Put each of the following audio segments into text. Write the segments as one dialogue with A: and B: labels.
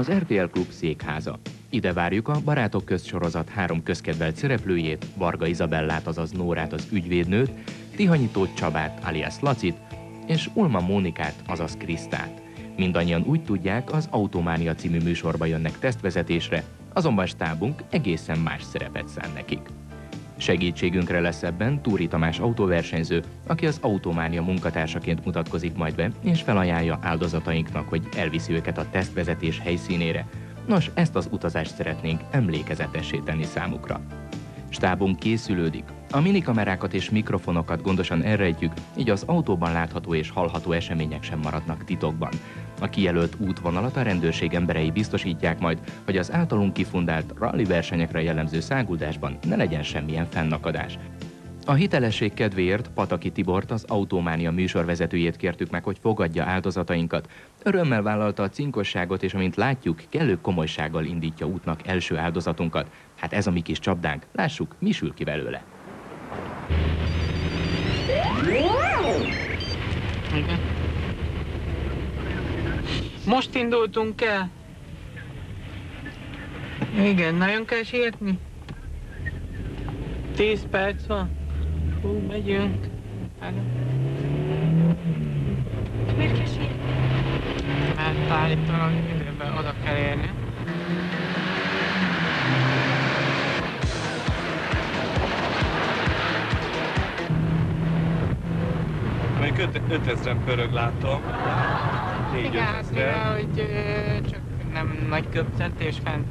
A: Az RTL Klub székháza. Ide várjuk a Barátok közt sorozat három közkedvelt szereplőjét, Varga Izabellát, azaz Nórát, az ügyvédnőt, Tihanyító Csabát, alias Lacit, és Ulma Mónikát, azaz Krisztát. Mindannyian úgy tudják, az Autománia című műsorba jönnek tesztvezetésre, azonban stábunk egészen más szerepet szán nekik. Segítségünkre lesz ebben Túri Tamás autóversenyző, aki az Autománia munkatársaként mutatkozik majd be, és felajánlja áldozatainknak, hogy elviszi őket a tesztvezetés helyszínére. Nos, ezt az utazást szeretnénk emlékezetessé tenni számukra. Stábunk készülődik. A minikamerákat és mikrofonokat gondosan elrejtjük, így az autóban látható és hallható események sem maradnak titokban. A kijelölt útvonalat a rendőrség emberei biztosítják majd, hogy az általunk kifundált rally versenyekre jellemző száguldásban ne legyen semmilyen fennakadás. A hitelesség kedvéért Pataki Tibort, az Autománia műsorvezetőjét kértük meg, hogy fogadja áldozatainkat. Örömmel vállalta a cinkosságot, és amint látjuk, kellő komolysággal indítja útnak első áldozatunkat. Hát ez a mi kis csapdánk. Lássuk, mi sül ki belőle.
B: Most indultunk el. Igen, nagyon kell sietni. Tíz perc van. Hú, megyünk. Hát,
C: Miért kell sírni?
B: Mert állítólag időben oda kell érni.
D: Mondjuk 5000-en pörög látom. 4
B: Igen, hát mivel, hogy ö, csak nem nagy köpcentés fent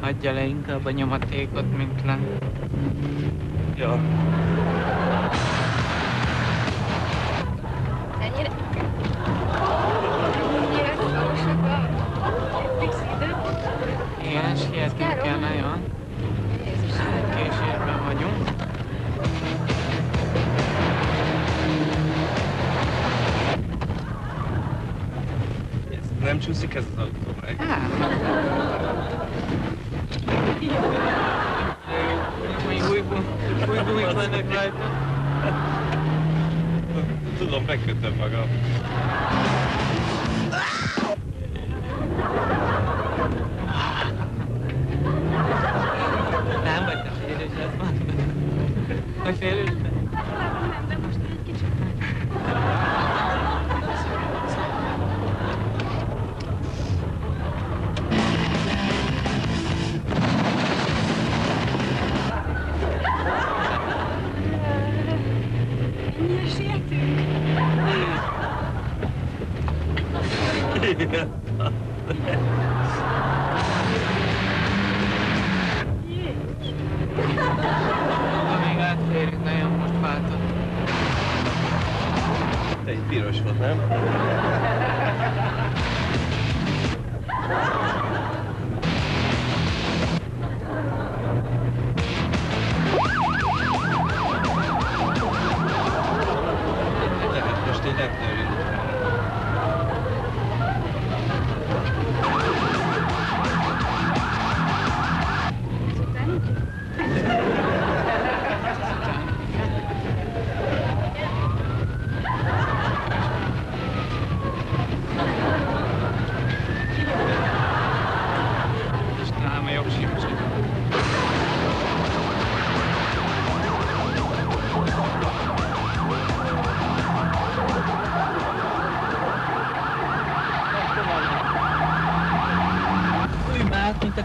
B: adja le inkább a nyomatékot, mint le.
D: Ja.
C: Ennyire... Ennyire a fix idő?
B: Igen, sietnünk kell nagyon. Késésben vagyunk.
D: Nem csúszik ez az autó meg?
B: Hát. Vannak rajta.
D: Tudom, megkötöm magam.
B: Nem vagy te ez van. Vagy Még átférünk, nagyon most váltott.
D: Te egy piros volt, nem? Lehet most így nem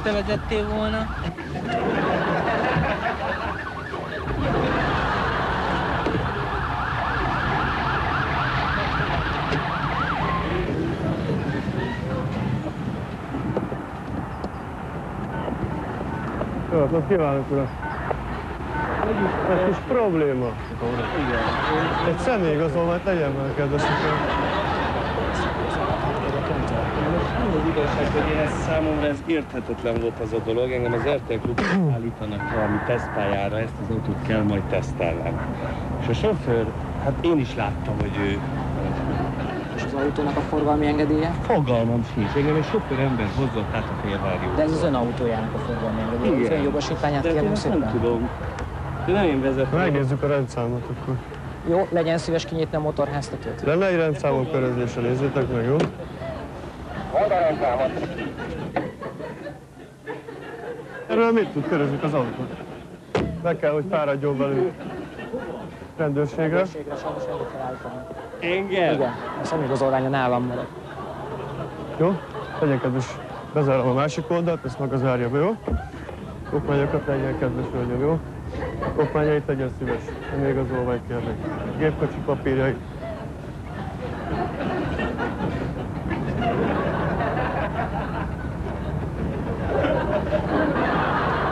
B: te vezettél volna.
E: Jó, akkor kívánok, uram. Egy kis probléma. Egy személyigazolványt legyen már kedves uram.
D: Az az igazság, hogy ez számomra ez érthetetlen volt az a dolog. Engem az RTL Klub állítanak valami tesztpályára, ezt az autót kell majd tesztelnem. És a sofőr, hát én is láttam, hogy ő
F: És az autónak a forgalmi engedélye?
D: fogalmam sincs. Engem egy sofőr ember hozott át a félvárjóba.
F: De ez az ön autójának a forgalmi engedélye. Az
D: Igen.
F: ön jogosítványát
D: De én
F: kérem
D: ezt nem
F: szépen.
D: tudom. De nem én vezetem.
E: Megnézzük a rendszámot akkor.
F: Jó, legyen szíves kinyitni a motorháztetőt.
E: Lenne egy rendszámon körözése, nézzétek meg, jó?
G: Oldalrendszámot.
E: Erről mit tud? Körözzük az autót. Be kell, hogy fáradjon velünk. Rendőrségre.
F: Rendőrségre sajnos nem kell állítani.
D: Engem?
F: Igen, a személyigazolványa nálam marad.
E: Jó? Legyen kedves. Bezárom a másik oldalt, ezt maga zárja be, jó? Okmányokat legyen kedves hölgyem, jó? Okmányait legyen szíves. Nem igazolvány kérlek. Gépkocsi papírjai.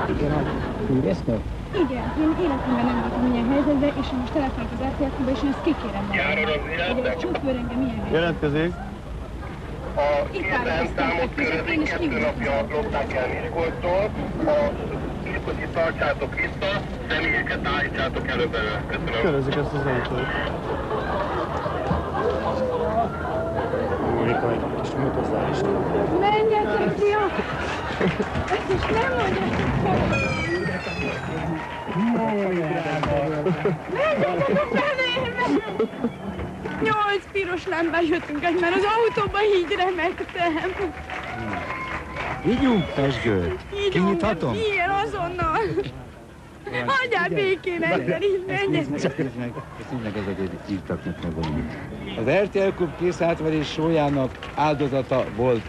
F: Igen, a művésznő?
C: Igen, én életemben nem voltam ilyen helyzetben, és most telefonálok az RTL-be, és én ezt kikérem magamnak. Hogy a sofőr engem ilyen helyzetben.
E: Jelentkezik.
G: A
C: a
G: számot
C: is
G: körözik, kettő napja lopták el Miskolctól. A gépkocsit tartsátok vissza, személyeket állítsátok elő belőle. Köszönöm.
E: Körözik ezt az autót.
C: Menjetek, fiak! Ezt is nem mondjátok Menjetek a fenébe! Nyolc piros lámpás jöttünk egy, mert az autóba így remektem.
H: Vigyünk, Pesgő! Kinyithatom?
C: Igen, azonnal. Hagyjál békén egyszer, így menjetek.
H: Nézd meg, meg ezeket írtak meg valamit. Az RTL Klub készátverés sójának áldozata volt